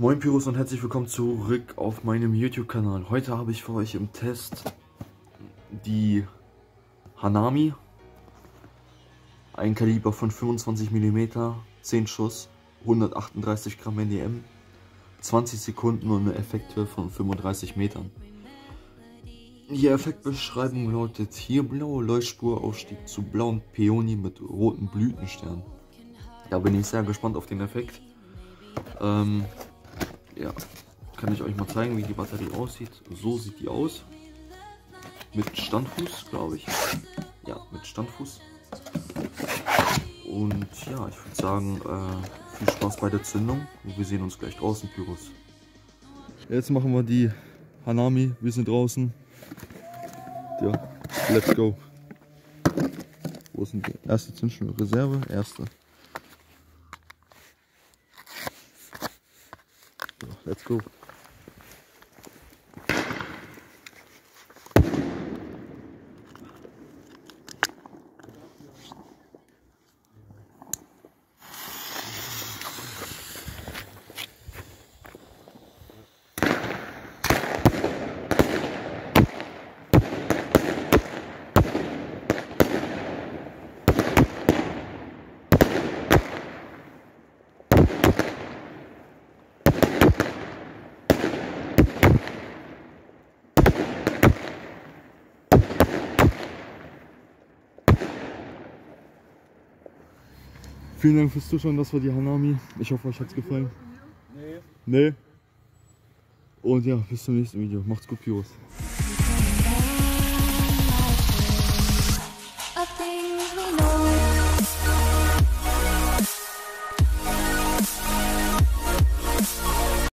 Moin Pyrus und herzlich willkommen zurück auf meinem YouTube-Kanal. Heute habe ich für euch im Test die Hanami. Ein Kaliber von 25 mm, 10 Schuss, 138 Gramm NDM, 20 Sekunden und eine Effekthöhe von 35 Metern. Die Effektbeschreibung lautet hier blaue Leuchtspur Aufstieg zu blauen Peony mit roten Blütenstern. Da bin ich sehr gespannt auf den Effekt. Ähm, ja, kann ich euch mal zeigen, wie die Batterie aussieht. So sieht die aus. Mit Standfuß, glaube ich. Ja, mit Standfuß. Und ja, ich würde sagen, äh, viel Spaß bei der Zündung. Und wir sehen uns gleich draußen, Pyros. Jetzt machen wir die Hanami. Wir sind draußen. Ja, let's go. Wo sind die erste Zündschnur? Reserve, erste. Let's go. Vielen Dank fürs Zuschauen, das war die Hanami. Ich hoffe, euch hat es gefallen. Nee. Nee. Und ja, bis zum nächsten Video. Macht's gut, Pyros.